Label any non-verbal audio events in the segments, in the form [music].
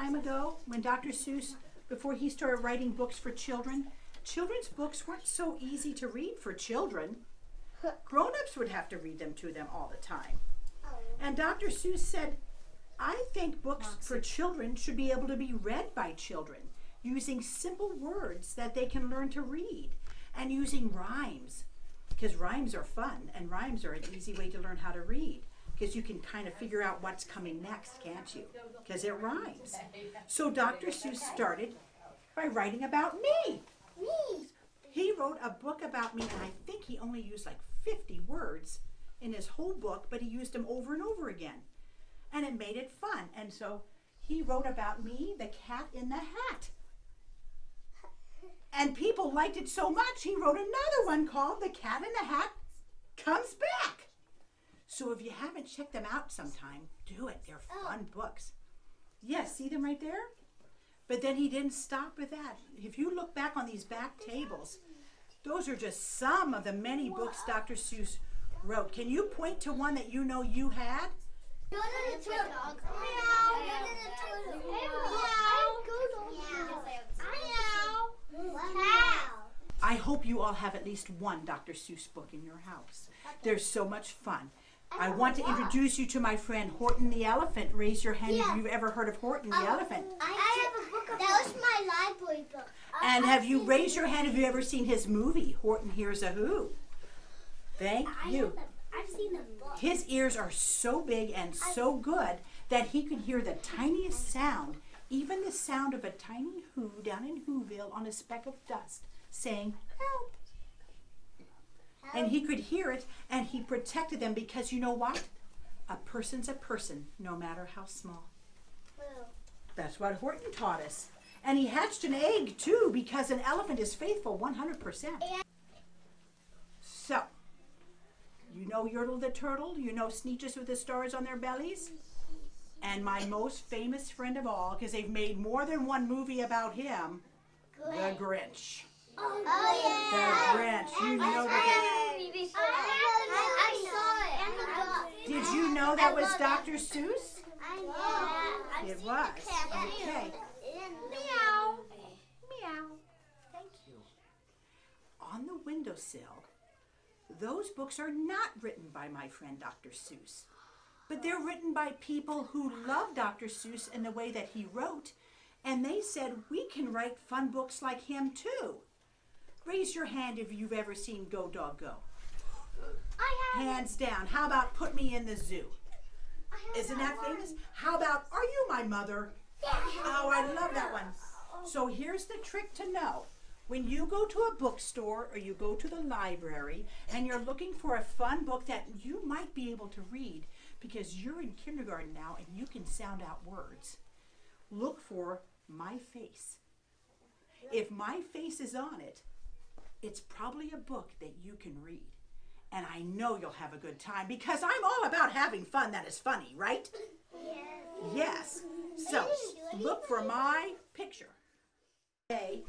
time ago when Dr. Seuss, before he started writing books for children, children's books weren't so easy to read for children. Grown-ups would have to read them to them all the time. Oh. And Dr. Seuss said, I think books for children should be able to be read by children using simple words that they can learn to read and using rhymes because rhymes are fun and rhymes are an easy way to learn how to read because you can kind of figure out what's coming next, can't you? Because it rhymes. So Dr. Seuss started by writing about me. Me. He wrote a book about me, and I think he only used like 50 words in his whole book, but he used them over and over again. And it made it fun. And so he wrote about me, the cat in the hat. And people liked it so much, he wrote another one called The Cat in the Hat Comes Back. So if you haven't checked them out sometime, do it. They're oh. fun books. Yes, see them right there? But then he didn't stop with that. If you look back on these back tables, those are just some of the many books Dr. Seuss wrote. Can you point to one that you know you had? Go to the turtle. Meow. Go to the turtle. Meow. Meow. Meow. I hope you all have at least one Dr. Seuss book in your house. They're so much fun. I want to introduce you to my friend Horton the Elephant. Raise your hand Yeah. if you've ever heard of Horton the Um, Elephant. I have a book of That was my library book. And have you raised your hand if you've ever seen his movie, Horton Hears a Who? Thank you. I've seen the book. His ears are so big and so good that he could hear the tiniest sound, even the sound of a tiny who down in Whoville on a speck of dust, saying, Help. And he could hear it and he protected them because you know what? A person's a person, no matter how small. That's what Horton taught us. And he hatched an egg too because an elephant is faithful 100%. So, you know Yertle the turtle, you know Sneetches with the stars on their bellies, and my most famous friend of all, because they've made more than one movie about him, the Grinch. Oh, The yeah. Grinch. You know the Grinch. I saw it. Did you know that was Dr. Seuss? I know. It was. Okay. Meow. Meow. Thank you. On the windowsill, those books are not written by my friend Dr. Seuss, but they're written by people who love Dr. Seuss and the way that he wrote, and they said we can write fun books like him too. Raise your hand if you've ever seen Go Dog Go. I have. Hands down. How about Put Me in the Zoo? Isn't that famous? How about Are You My Mother? Oh, I love that one. So here's the trick to know. When you go to a bookstore or you go to the library and you're looking for a fun book that you might be able to read because you're in kindergarten now and you can sound out words, look for my face. If my face is on it, it's probably a book that you can read. And I know you'll have a good time because I'm all about having fun that is funny, right? Yes. yes. So look for my picture. Okay,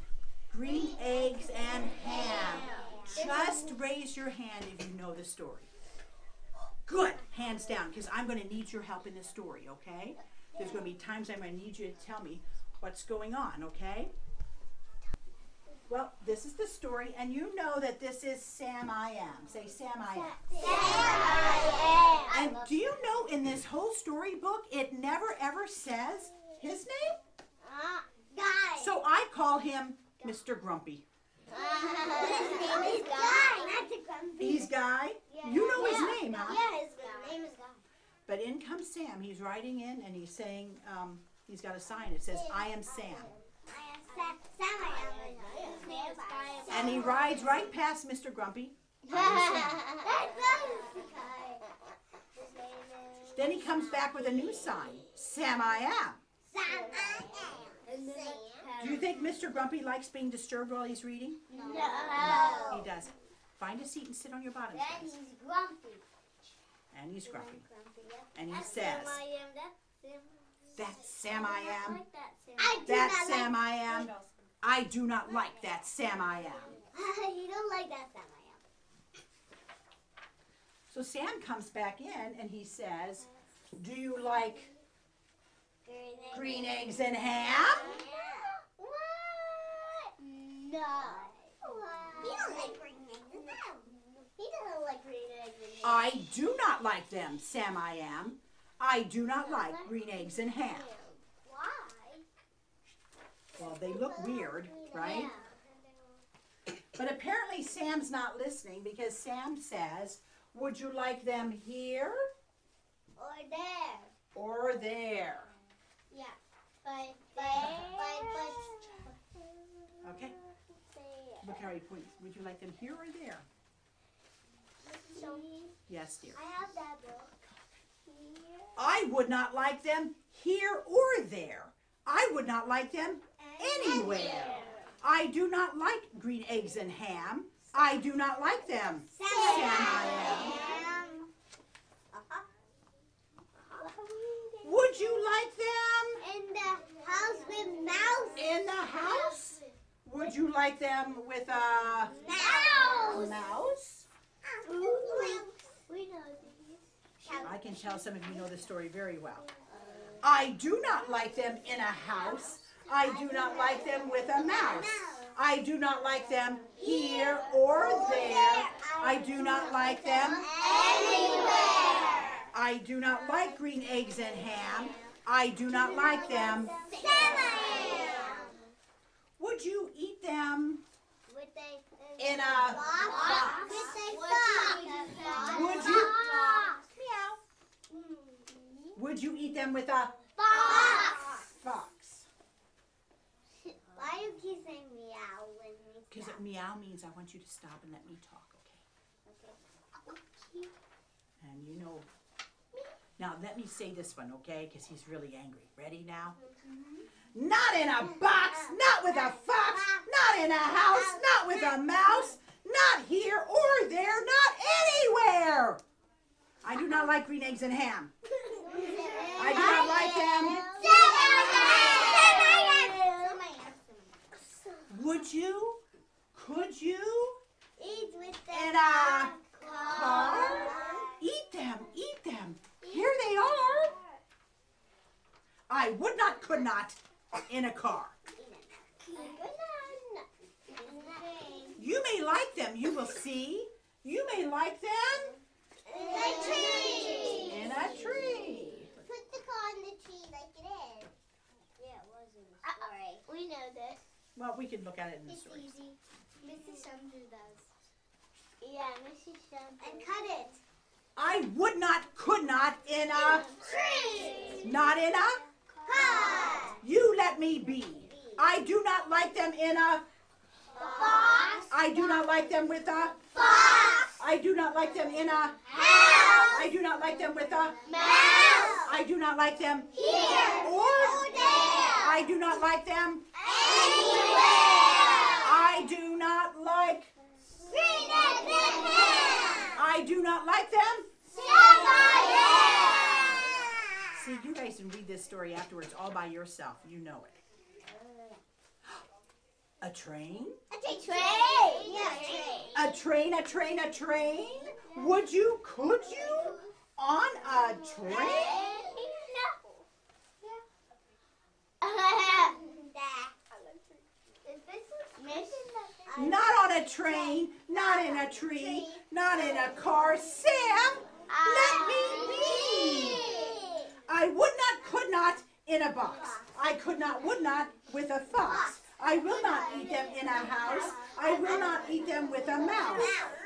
green eggs and ham. Just raise your hand if you know the story. Good, hands down, because I'm going to need your help in this story, okay? There's going to be times I'm going to need you to tell me what's going on, okay? Well, this is the story, and you know that this is Sam I Am. Say Sam I Am. Sam I Am. And do you know in this whole storybook, it never ever says his name? Guy. So I call him Mr. Grumpy. his name is Guy. Not the grumpy. He's Guy. You know his name, huh? Yeah, his name is Guy. But in comes Sam. He's writing in and he's saying, um, he's got a sign. It says, I am Sam. And he rides right past Mr. Grumpy. Then he comes back with a new sign Sam I am. sam Do you think Mr. Grumpy likes being disturbed while he's reading? No. He doesn't. Find a seat and sit on your bottom, Then guys. he's grumpy. And he's grumpy. And he says, Sam I am. That's Sam. I I am. like that Sam. I do That not Sam I am. I do not like that Sam I am. [laughs] you don't like that Sam I am. So Sam comes back in and he says, Do you like Green eggs and ham? What? No. He don't like green eggs and ham. He doesn't like green eggs and ham. I do not like them, Sam I am. I do not like green eggs and ham. Why? Well, they look weird, right? [coughs] But apparently Sam's not listening because Sam says, would you like them here Or there. or there? Yeah. But, but, but, but. Okay. Look how he points. Would you like them here or there? So, Yes, dear. I have that book. Here. I would not like them here or there. I would not like them anywhere. I do not like green eggs and ham. I do not like them. Sam Would you like them In the house with mouse. in the house? Would you like them with a Mouse. mouse? We know these. I can tell some of you know the story very well. I do not like them in a house. I do not like them with a mouse. I do not like them here or there. I do not like them. Anywhere. I do not like green eggs and ham. I do not like them. Would you eat them in a box. With a box. Would you? Would you eat them with a Box. fox? Why do you keep saying meow when we Because meow means I want you to stop and let me talk, okay? Okay. And you know. Now let me say this one, okay? Because he's really angry. Ready now? Mm-hmm. Not in a box, not with a fox, not in a house, not with a mouse, not here or there, not anywhere. I do not like green eggs and ham. [laughs] I do not like them. Would you? Could you? Eat with the In a car. Eat them, eat them. Here they are. I would not, could not in a car. You may like them, you will see. You may like them in a tree. Put the car in the tree like it is. Yeah, it was in the story. we know this. Well, we can look at it in the It's story. easy. Mrs. Sumner does. Yeah, Mrs. Sumner. And cut it. I would not, could not in a, Tree. not in a, Car. you let me be. I do not like them in a, Box. I do not like them with a, Box. I do not like them in a, House. I do not like them with a, Mouse. I do not like them, Here. or. I do not like them, Anywhere. I do not like, Green eggs and ham. I do not like them. See, you guys can read this story afterwards all by yourself. You know it. A train? A train. Yeah, train. A train, a train, a train? Would you, could you? On a train? Not on a train, not in a tree, not in a car. Sam, let me be. I would not, could not in a box. I could not, would not with a fox. I will not eat them in a house. I will not eat them with a mouse.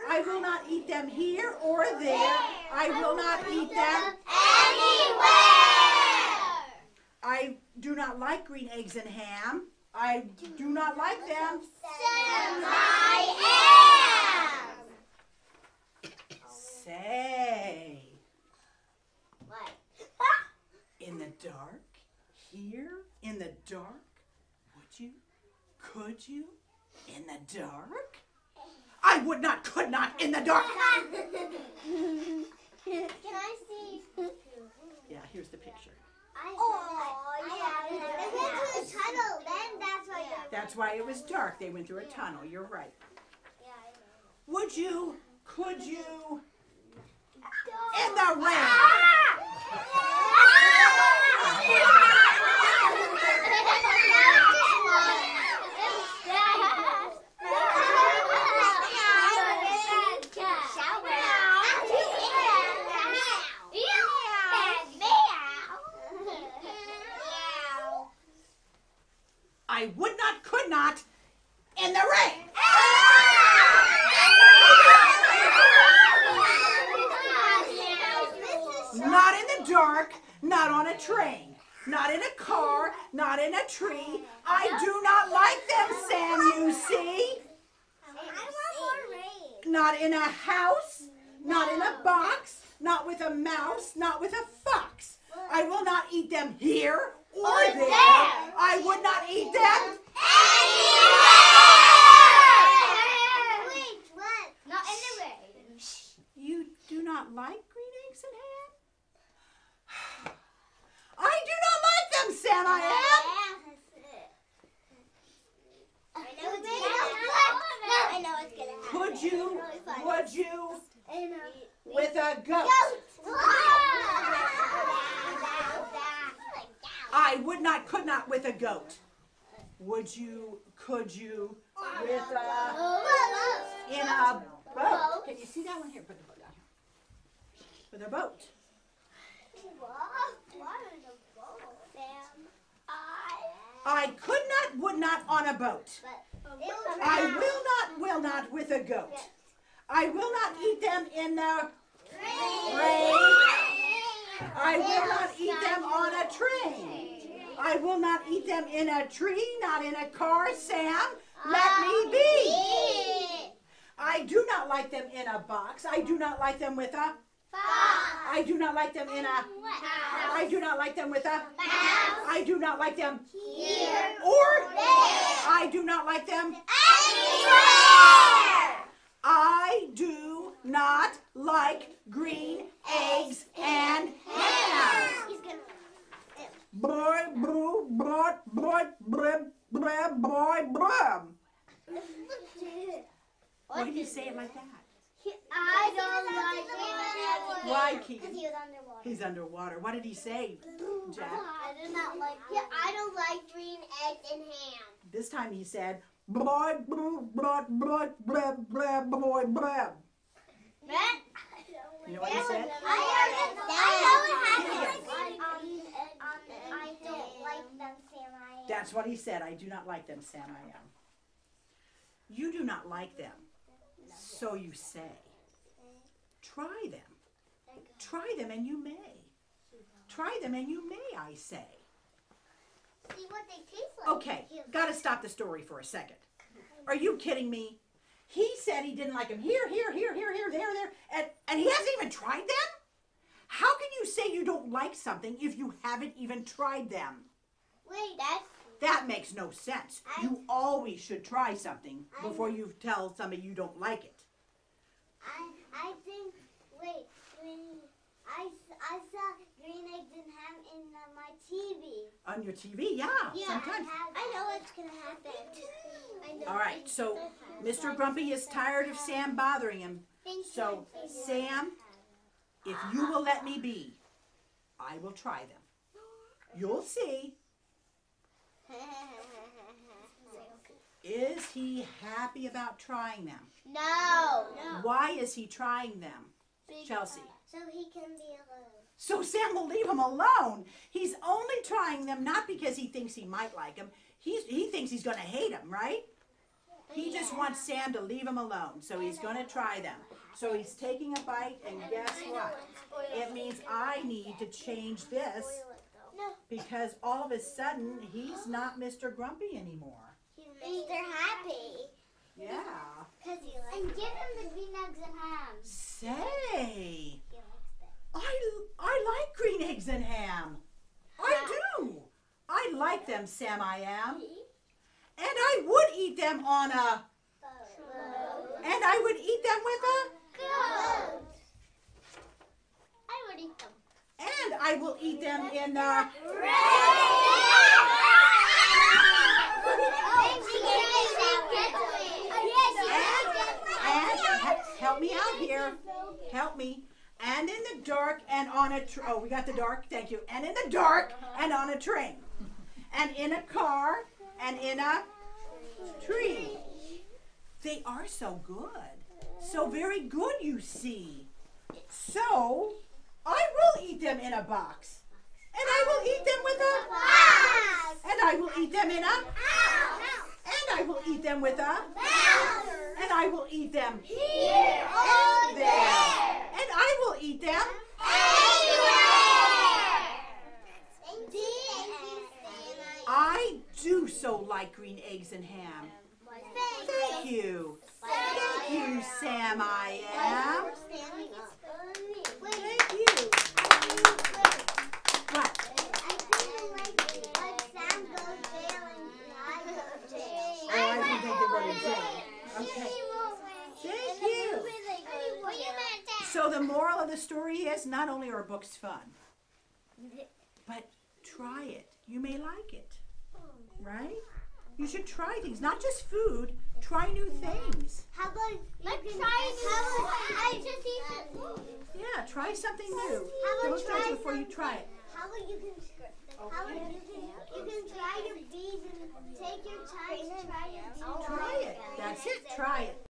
I will not eat them here or there. I will not eat them. Anywhere. I do not like green eggs and ham. I do not like them. Sam, I am. Say, What? in the dark, here, in the dark, would you, could you, in the dark? I would not, could not, in the dark. Can I see? Yeah, here's the picture. Oh, yeah. They went to the tunnel. Then that's why they're. That's why it was dark. They went through a tunnel. You're right. Yeah, I know. Would you, could you, In the rain. Ah! I would not, could not, in the rain. Not in the dark, not on a train, not in a car, not in a tree. I do not like them, Sam, you see. Not in a house, not in a box, not with a mouse, not with a fox. I will not eat them here or there. I would not eat them Not anyway. You do not like green eggs and ham? I do not like them, Sam. I am. I know it's gonna happen. I know it's gonna happen. Could you, Really fun. would you, I know. with a goat? I would not, with a goat. Would you, could you, with a, in a boat? Can you see that one here? Put the boat down here. With a boat. I could not, would not on a boat. I will not, will not with a goat. I will not eat them in the rain. I will not eat them on a train. I will not eat them in a tree, not in a car, Sam. Let me ah, be. I do not like them in a box. I do not like them with a. I do not like them in a. I do not like them with a. I do not like them. Here or there. I do not like them. anywhere. I do not like green eggs and ham. Boy, boo, boy, boy, brib, brib, boy, brib. Why do you say it like that? I don't like it. Why, Keith? Because he was underwater. He's underwater. What did he say, Jack? I do not like. Yeah, I don't like green eggs and ham. This time he said, boy, boo, boy, boy, brib, brib, boy, brib. You know what he said? I know I know it has I don't like them, Sam. I am. That's what he said. I do not like them, Sam. I am. You do not like them. So you say. Try them. Try them and you may. Try them and you may, I say. See what they taste like. Okay, gotta stop the story for a second. Are you kidding me? He said he didn't like them here, here, here, here, here, there, there, and, and he hasn't even tried them? How can you say you don't like something if you haven't even tried them? Wait, that's That makes no sense. You always should try something before you tell somebody you don't like it. I I think wait green, I, I, I saw green eggs and ham in uh, my TV. On your TV, yeah, sometimes. I know it's gonna happen. I know. All right, so Mr. Grumpy is tired of Sam bothering him. So, Sam, if you will let me be, I will try them. You'll see. Is he happy about trying them? no. No. Why is he trying them? Chelsea. So he can be alone. So Sam will leave him alone. He's only trying them not because he thinks he might like him. He's, he thinks he's going to hate him, right? He just wants Sam to leave him alone. So he's going to try them. So he's taking a bite, and guess what? It means I need to change this No. Because all of a sudden he's not Mr. Grumpy anymore. He's Mr. Happy. Yeah. Cause he likes and give him the green eggs and ham. Say, He likes them. I, I like green eggs and ham. I do. I like them, Sam, I am. And I would eat them on a, and I would eat them with a, Good. I would eat them. and I will eat them in the, help me out here. Help me. And in the dark and on a, oh, we got the dark, thank you. And in the dark and on a train. And in a car and in a tree. They are so good. So very good, you see. So, I will eat them in a box. And I will eat them with a, and I will eat them in a, house. And I will eat them with a, mouse. and I will eat them Here and there, and I will eat them. Santa. I do so like green eggs and ham. Thank you. Thank you, Sam. I am. Standing up. Thank you. What? I feel like, like Sam goes jail and I go jail. Oh, I think they could go to jail. Okay. Thank you. So the moral of the story is not only are books fun, but try it. You may like it. Right? You should try things, not just food. Try new things. How about you can try I just eat Yeah, try something new. How about Don't judge try before you try it. How about you can how about you can try your bees and take your time to try your bees. Try it. That's it. Try it.